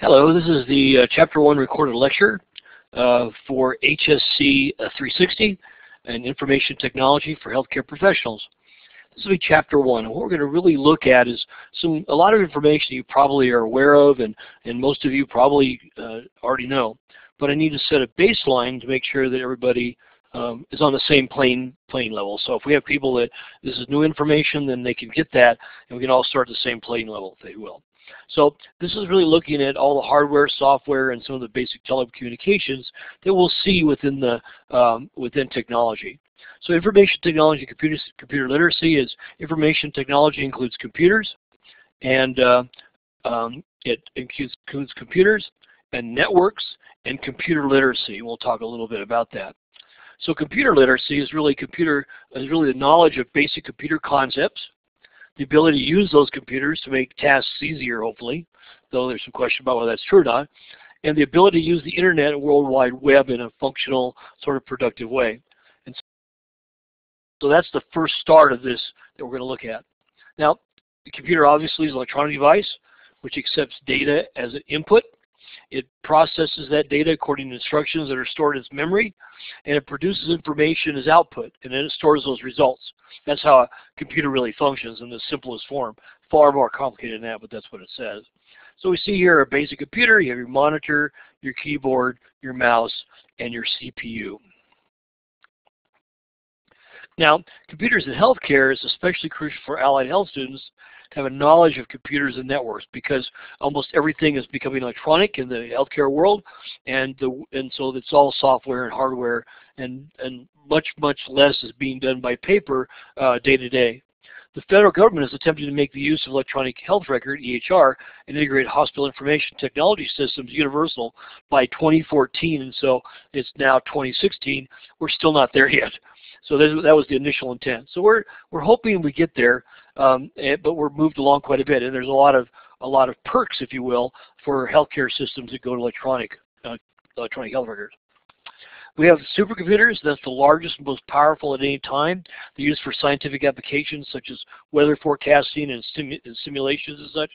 Hello, this is the uh, Chapter 1 recorded lecture uh, for HSC uh, 360 and Information Technology for Healthcare Professionals. This will be Chapter 1, and what we're going to really look at is some a lot of information you probably are aware of and, and most of you probably uh, already know. But I need to set a baseline to make sure that everybody um, is on the same plane plane level. So if we have people that this is new information, then they can get that, and we can all start at the same plane level, if they will. So this is really looking at all the hardware, software, and some of the basic telecommunications that we'll see within the um, within technology. So information technology, computer computer literacy is information technology includes computers, and uh, um, it includes, includes computers and networks and computer literacy. We'll talk a little bit about that. So computer literacy is really computer is really the knowledge of basic computer concepts, the ability to use those computers to make tasks easier, hopefully, though there's some question about whether that's true or not, and the ability to use the internet and World Wide Web in a functional, sort of productive way. And so that's the first start of this that we're going to look at. Now, the computer obviously is an electronic device which accepts data as an input it processes that data according to instructions that are stored as memory, and it produces information as output, and then it stores those results. That's how a computer really functions in the simplest form. Far more complicated than that, but that's what it says. So we see here a basic computer. You have your monitor, your keyboard, your mouse, and your CPU. Now, computers in healthcare is especially crucial for allied health students have a knowledge of computers and networks because almost everything is becoming electronic in the healthcare world, and the and so it's all software and hardware, and and much much less is being done by paper uh, day to day. The federal government is attempting to make the use of electronic health record, EHR, and integrated hospital information technology systems universal by 2014, and so it's now 2016. We're still not there yet. So that was the initial intent. So we're we're hoping we get there, um, eh, but we're moved along quite a bit, and there's a lot of a lot of perks, if you will, for healthcare systems that go to electronic uh, electronic health records. We have supercomputers. That's the largest and most powerful at any time. They're used for scientific applications such as weather forecasting and, simu and simulations and such.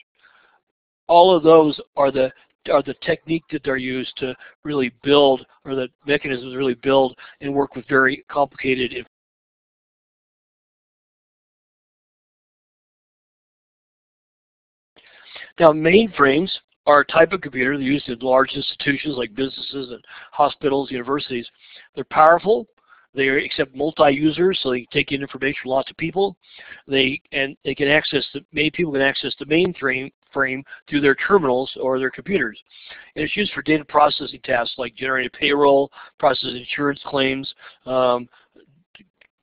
All of those are the are the technique that they're used to really build, or the mechanisms really build and work with very complicated Now mainframes are a type of computer used in large institutions like businesses and hospitals, universities. They're powerful. They accept multi-users, so they can take in information from lots of people. They and they can access the many people can access the mainframe frame through their terminals or their computers. And it's used for data processing tasks like generating payroll, processing insurance claims, um,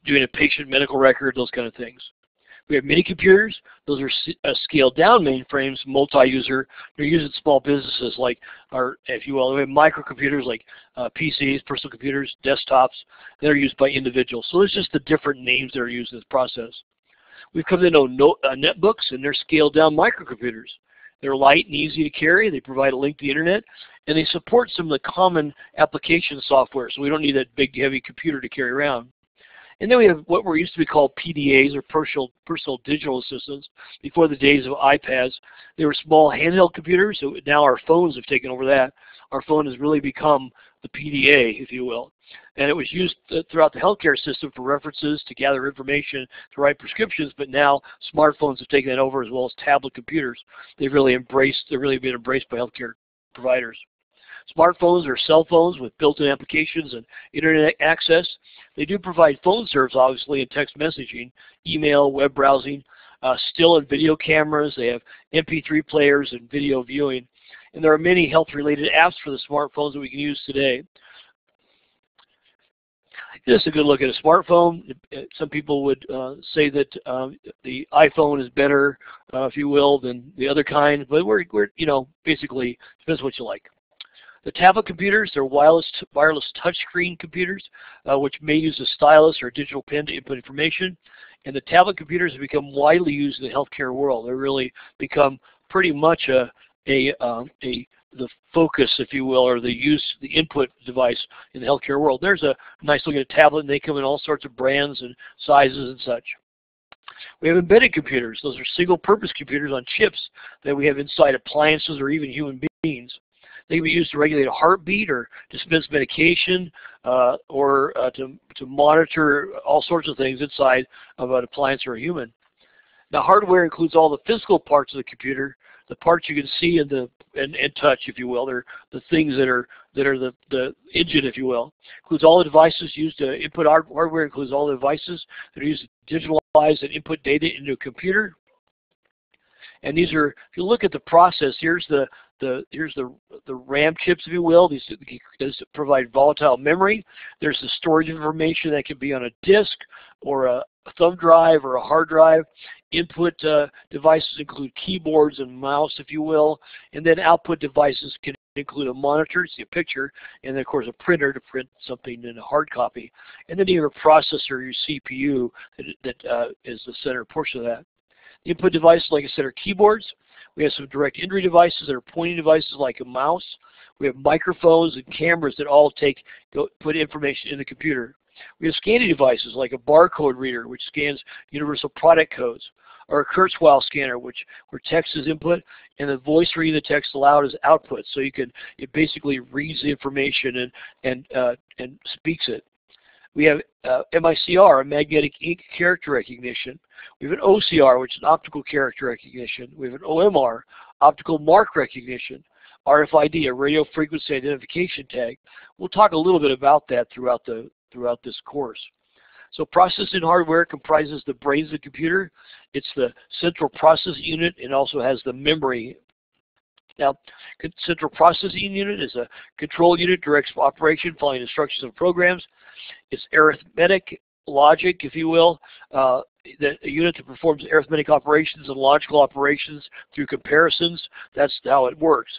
doing a patient medical record, those kind of things. We have mini computers. Those are uh, scaled down mainframes, multi-user. They're used in small businesses like, or if you will, we have microcomputers like uh, PCs, personal computers, desktops. They're used by individuals. So it's just the different names that are used in this process. We've come to know uh, netbooks, and they're scaled down microcomputers. They're light and easy to carry. They provide a link to the internet, and they support some of the common application software, so we don't need that big, heavy computer to carry around. And then we have what were used to be called PDAs, or personal, personal digital assistants, before the days of iPads. They were small handheld computers, so now our phones have taken over that. Our phone has really become the PDA, if you will. And it was used throughout the healthcare system for references, to gather information, to write prescriptions, but now smartphones have taken that over as well as tablet computers. They've really embraced, they've really been embraced by healthcare providers. Smartphones or cell phones with built-in applications and internet access. They do provide phone service, obviously, and text messaging, email, web browsing, uh, still and video cameras. They have MP3 players and video viewing. And there are many health-related apps for the smartphones that we can use today. Just a good look at a smartphone. Some people would uh, say that um, the iPhone is better, uh, if you will, than the other kind, but we're, we're, you know, basically depends what you like. The tablet computers, they're wireless, wireless touchscreen computers, uh, which may use a stylus or a digital pen to input information. And the tablet computers have become widely used in the healthcare world. They really become pretty much a, a, um, a the focus, if you will, or the use, the input device in the healthcare world. There's a nice looking tablet, and they come in all sorts of brands and sizes and such. We have embedded computers. Those are single-purpose computers on chips that we have inside appliances or even human beings. They can be used to regulate a heartbeat or dispense medication uh, or uh, to, to monitor all sorts of things inside of an appliance or a human. Now hardware includes all the physical parts of the computer, the parts you can see and the and, and touch, if you will. They're the things that are that are the, the engine, if you will. Includes all the devices used to input hardware, includes all the devices that are used to digitalize and input data into a computer. And these are, if you look at the process, here's the the here's the the RAM chips, if you will. These, these provide volatile memory. There's the storage information that can be on a disk or a, thumb drive or a hard drive. Input uh, devices include keyboards and mouse, if you will, and then output devices can include a monitor, see a picture, and then of course a printer to print something in a hard copy. And then you have a processor, your CPU, that, that uh, is the center portion of that. Input devices, like I said, are keyboards. We have some direct entry devices that are pointing devices like a mouse. We have microphones and cameras that all take go, put information in the computer. We have scanning devices like a barcode reader, which scans universal product codes, or a Kurzweil scanner, which where text is input and the voice reading the text aloud is output. So you can it basically reads the information and and uh, and speaks it. We have uh, MICR, a magnetic ink character recognition. We have an OCR, which is an optical character recognition. We have an OMR, optical mark recognition. RFID, a radio frequency identification tag. We'll talk a little bit about that throughout the throughout this course. So processing hardware comprises the brains of the computer. It's the central processing unit and also has the memory. Now, central processing unit is a control unit directs operation following instructions of programs. It's arithmetic logic, if you will, uh, the unit that performs arithmetic operations and logical operations through comparisons. That's how it works.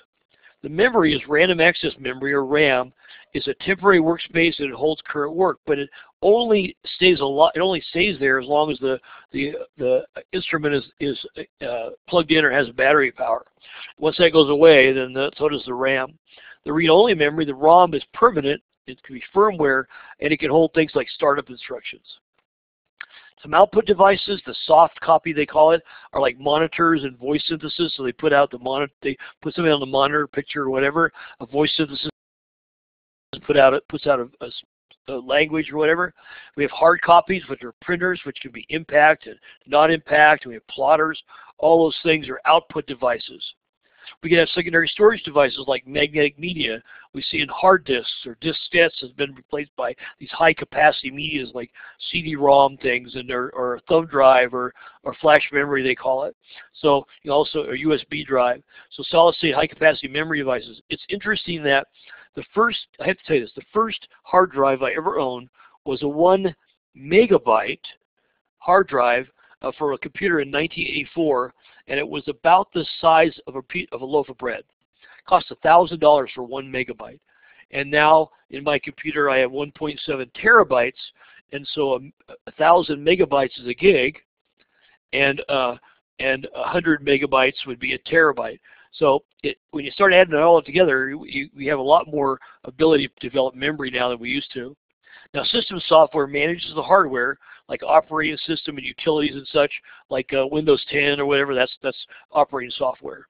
The memory is random access memory, or RAM, is a temporary workspace it holds current work, but it only stays a lot. It only stays there as long as the the the instrument is is uh, plugged in or has battery power. Once that goes away, then the, so does the RAM. The read-only memory, the ROM, is permanent. It can be firmware, and it can hold things like startup instructions. Some output devices, the soft copy they call it, are like monitors and voice synthesis. So they put out the monitor, they put something on the monitor picture or whatever. A voice synthesis put out it puts out a, a, language or whatever. We have hard copies, which are printers, which can be impact and non-impact. We have plotters. All those things are output devices. We can have secondary storage devices like magnetic media we see in hard disks or diskettes has been replaced by these high capacity medias like CD-ROM things and or, or thumb drive or, or flash memory they call it. So you also a USB drive. So solid state high capacity memory devices. It's interesting that the first, I have to tell you this, the first hard drive I ever owned was a one megabyte hard drive uh, for a computer in 1984 and it was about the size of a, of a loaf of bread. It cost $1,000 for one megabyte. And now in my computer I have 1.7 terabytes, and so a, a thousand megabytes is a gig, and uh, and 100 megabytes would be a terabyte. So it, when you start adding it all together, you, we have a lot more ability to develop memory now than we used to. Now system software manages the hardware like operating system and utilities and such, like uh, Windows 10 or whatever, that's, that's operating software.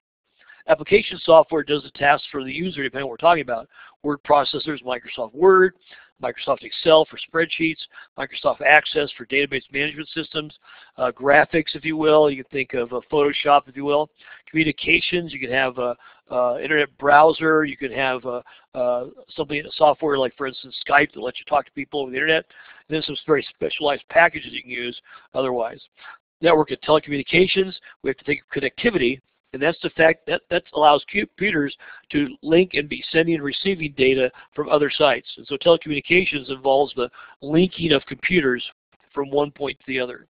Application software does the tasks for the user depending on what we're talking about. Word processors, Microsoft Word, Microsoft Excel for spreadsheets, Microsoft Access for database management systems, uh, graphics, if you will. You can think of uh, Photoshop, if you will. Communications, you can have a, uh, internet browser. You can have uh, uh, something, software like, for instance, Skype that lets you talk to people over the internet. And then some very specialized packages you can use otherwise. Network of telecommunications, we have to think of connectivity. And that's the fact that that allows computers to link and be sending and receiving data from other sites. And so telecommunications involves the linking of computers from one point to the other.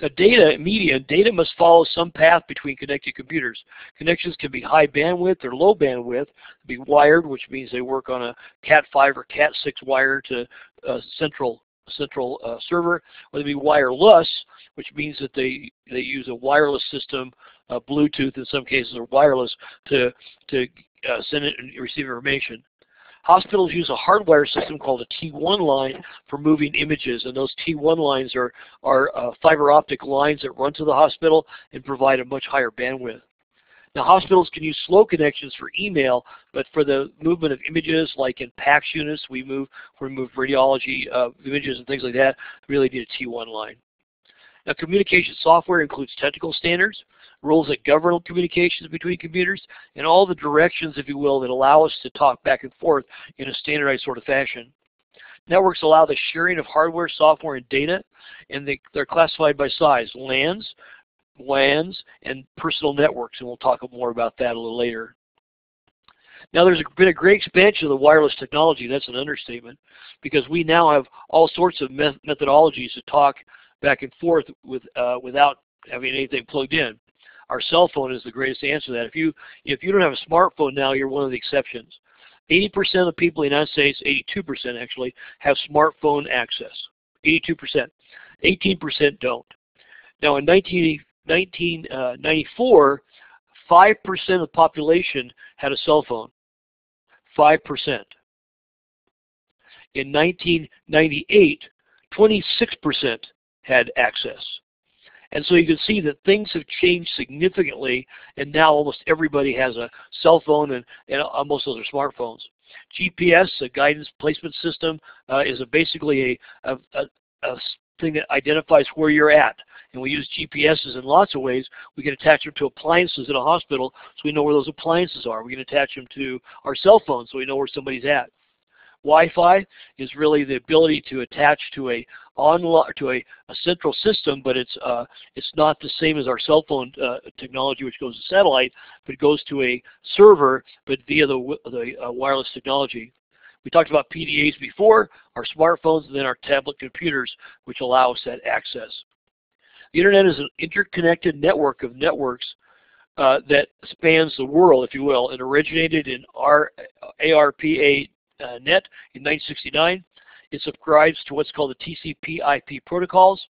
Now data, media, data must follow some path between connected computers. Connections can be high bandwidth or low bandwidth, be wired, which means they work on a Cat5 or Cat6 wire to a central central uh, server, or they be wireless, which means that they they use a wireless system, uh, Bluetooth in some cases, or wireless to to uh, send it and receive information. Hospitals use a hardwire system called a T1 line for moving images, and those T1 lines are, are uh, fiber optic lines that run to the hospital and provide a much higher bandwidth. Now hospitals can use slow connections for email, but for the movement of images, like in PACS units, we move we move radiology uh, images and things like that. Really need a T1 line. Now communication software includes technical standards, rules that govern communications between computers, and all the directions, if you will, that allow us to talk back and forth in a standardized sort of fashion. Networks allow the sharing of hardware, software, and data, and they, they're classified by size. LANs, WANs, and personal networks, and we'll talk more about that a little later. Now there's been a great expansion of the wireless technology, that's an understatement, because we now have all sorts of methodologies to talk back and forth with uh, without having anything plugged in. Our cell phone is the greatest answer to that. If you if you don't have a smartphone now, you're one of the exceptions. 80% of people in the United States, 82% actually, have smartphone access. 82%. 18% don't. Now in 19, 1994, 5% of the population had a cell phone. 5%. In 1998, 26% had access. And so you can see that things have changed significantly, and now almost everybody has a cell phone, and, and most of those are smartphones. GPS, a guidance placement system, uh, is a basically a, a, a, a thing that identifies where you're at. And we use GPSs in lots of ways. We can attach them to appliances in a hospital so we know where those appliances are. We can attach them to our cell phone so we know where somebody's at. Wi-Fi is really the ability to attach to a to a, a central system, but it's uh, it's not the same as our cell phone uh, technology, which goes to satellite, but goes to a server, but via the the uh, wireless technology. We talked about PDAs before, our smartphones, and then our tablet computers, which allow us that access. The internet is an interconnected network of networks uh, that spans the world, if you will. It originated in our ARPA uh, net in 1969. It subscribes to what's called the TCP IP protocols,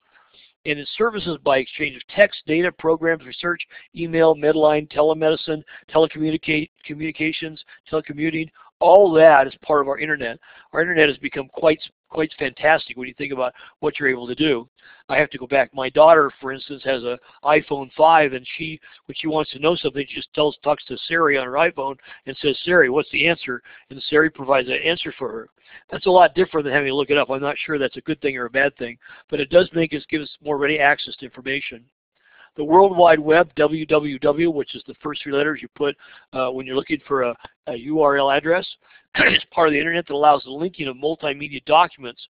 and it services by exchange of text, data, programs, research, email, Medline, telemedicine, telecommunications, telecommuting. All that is part of our internet. Our internet has become quite quite fantastic when you think about what you're able to do. I have to go back. My daughter, for instance, has an iPhone 5, and she, when she wants to know something, she just tells, talks to Siri on her iPhone and says, Siri, what's the answer? And Siri provides that answer for her. That's a lot different than having to look it up. I'm not sure that's a good thing or a bad thing, but it does make us give us more ready access to information. The World Wide Web, www, which is the first three letters you put uh, when you're looking for a, a URL address, is part of the internet that allows the linking of multimedia documents.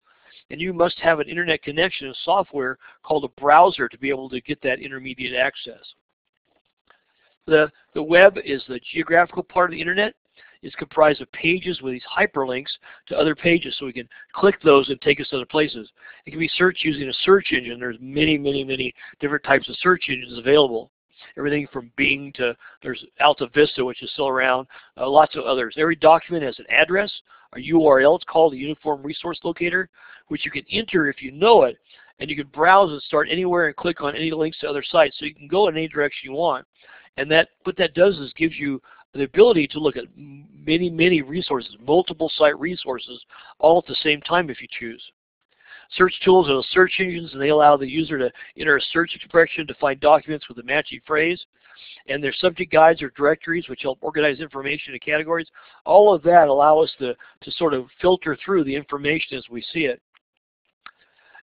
And you must have an internet connection and software called a browser to be able to get that intermediate access. The, the web is the geographical part of the internet is comprised of pages with these hyperlinks to other pages so we can click those and take us to other places. It can be searched using a search engine. There's many, many, many different types of search engines available. Everything from Bing to there's Alta Vista, which is still around, uh, lots of others. Every document has an address, a URL. It's called a Uniform Resource Locator, which you can enter if you know it, and you can browse and start anywhere and click on any links to other sites. So you can go in any direction you want. And that what that does is gives you the ability to look at many, many resources, multiple site resources, all at the same time if you choose. Search tools are search engines, and they allow the user to enter a search expression to find documents with a matching phrase. And their subject guides or directories, which help organize information in categories. All of that allow us to, to sort of filter through the information as we see it.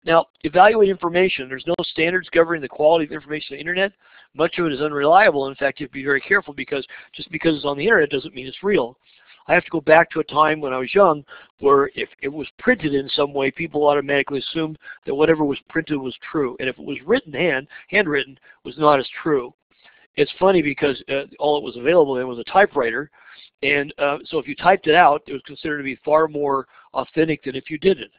Now, evaluate information. There's no standards governing the quality of information on the Internet. Much of it is unreliable. In fact, you have to be very careful because just because it's on the Internet doesn't mean it's real. I have to go back to a time when I was young where if it was printed in some way, people automatically assumed that whatever was printed was true. And if it was written hand, handwritten, was not as true. It's funny because uh, all it was available in was a typewriter. And uh, so if you typed it out, it was considered to be far more authentic than if you didn't.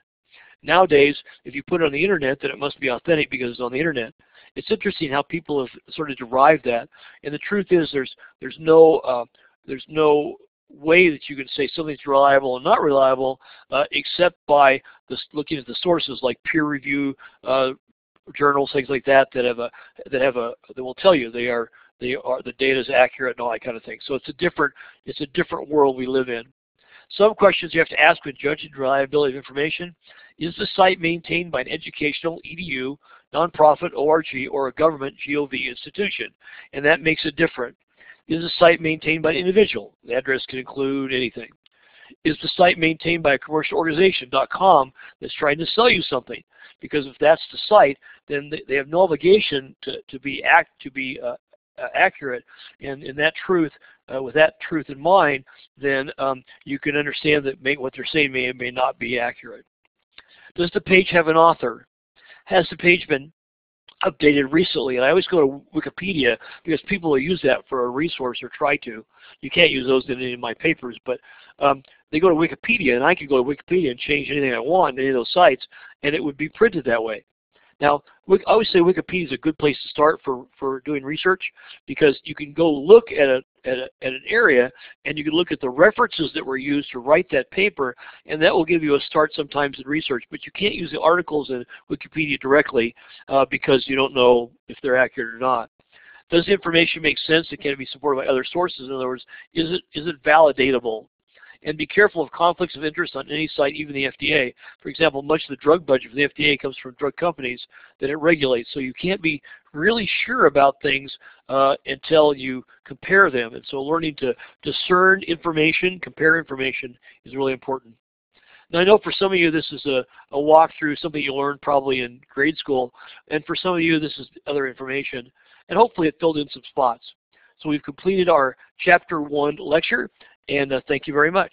Nowadays, if you put it on the internet, then it must be authentic because it's on the internet. It's interesting how people have sort of derived that. And the truth is there's there's no uh, there's no way that you can say something's reliable and not reliable uh, except by this, looking at the sources like peer review uh, journals, things like that that have a that have a that will tell you they are they are the data is accurate and all that kind of thing. So it's a different it's a different world we live in. Some questions you have to ask when judging reliability of information. Is the site maintained by an educational, EDU, nonprofit, ORG, or a government, GOV institution? And that makes it different. Is the site maintained by an individual? The address can include anything. Is the site maintained by a commercial organization, dot .com, that's trying to sell you something? Because if that's the site, then they have no obligation to, to be act to be uh, uh, accurate. And in that truth, uh, with that truth in mind, then um, you can understand that may, what they're saying may or may not be accurate. Does the page have an author? Has the page been updated recently? And I always go to Wikipedia because people will use that for a resource or try to. You can't use those in any of my papers, but um, they go to Wikipedia, and I could go to Wikipedia and change anything I want in any of those sites, and it would be printed that way. Now, I always say Wikipedia is a good place to start for, for doing research because you can go look at, a, at, a, at an area and you can look at the references that were used to write that paper and that will give you a start sometimes in research. But you can't use the articles in Wikipedia directly uh, because you don't know if they're accurate or not. Does the information make sense? It can be supported by other sources. In other words, is it, is it validatable? And be careful of conflicts of interest on any site, even the FDA. For example, much of the drug budget for the FDA comes from drug companies that it regulates, so you can't be really sure about things uh, until you compare them. And so learning to discern information, compare information is really important. Now I know for some of you this is a, a walkthrough, something you learned probably in grade school, and for some of you this is other information, and hopefully it filled in some spots. So we've completed our chapter one lecture. And uh, thank you very much.